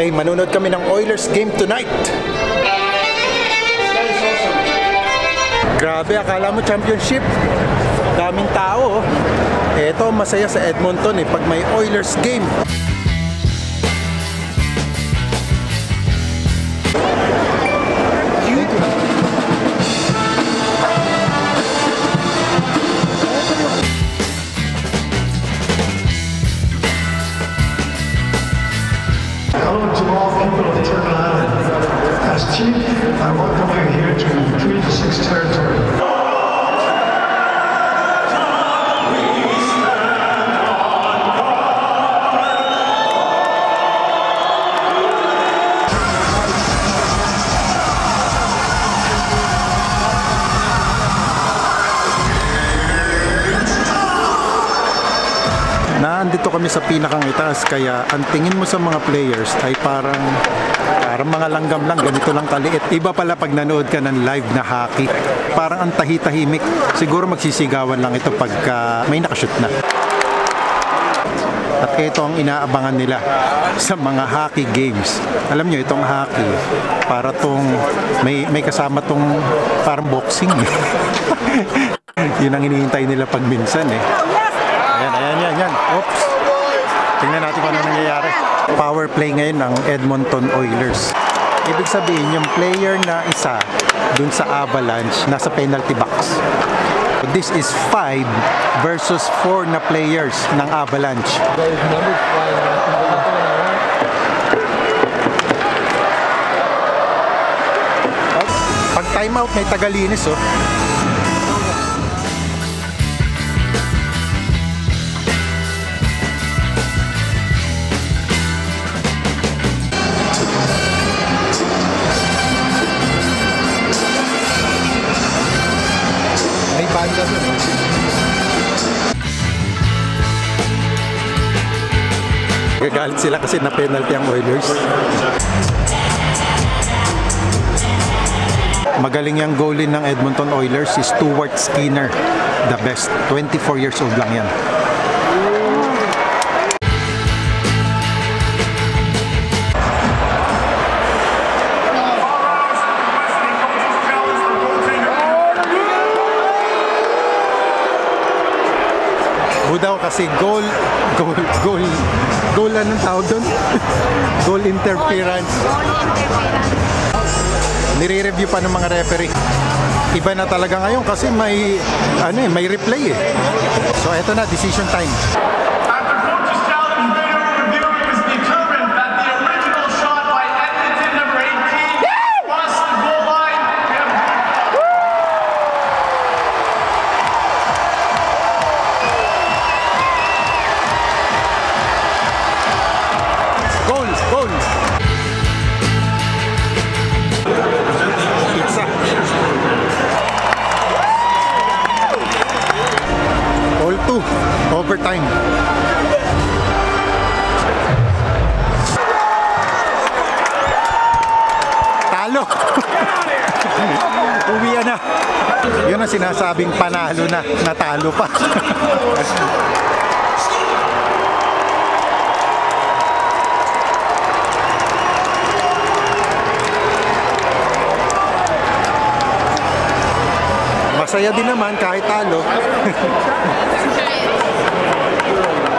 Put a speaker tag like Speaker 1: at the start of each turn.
Speaker 1: Okay, manunod kami ng Oilers game tonight. Grabe, akala mo championship. Daming tao. oh. Eto, masaya sa Edmonton eh, pag may Oilers game.
Speaker 2: People of Turtle Island. As chief, I welcome you here to
Speaker 1: Naandito kami sa pinakang itaas kaya ang tingin mo sa mga players ay parang parang mga langgam lang, ganito lang kaliit. Iba pala pag nanood ka ng live na hockey. Parang ang tahi-tahimik. Siguro magsisigawan lang ito pagka may nakashoot na. At ito ang inaabangan nila sa mga hockey games. Alam nyo, itong hockey, para tong, may, may kasama tong parang boxing. Yun ang hinihintay nila pag minsan eh. Ayan, ayan, ayan, ayan. Tingnan natin kung ano nangyayari. Power play ngayon ng Edmonton Oilers. Ibig sabihin, yung player na isa dun sa Avalanche, nasa penalty box. This is 5 versus 4 na players ng Avalanche. Pag timeout, may tagalinis oh. Gagalit sila kasi na penalty ang Oilers. Magaling yung goalie ng Edmonton Oilers si Stuart Skinner. The best. 24 years old lang yan. Budaw kasi goal, goal, goal, goal anong tawag doon? goal interference. Nire-review pa ng mga referee. Iba na talaga ngayon kasi may ano eh, may replay eh. So eto na decision time. Talo. Uwi na. Yun ang sinasabing panalo na. Natalo pa. Masaya din naman kahit talo.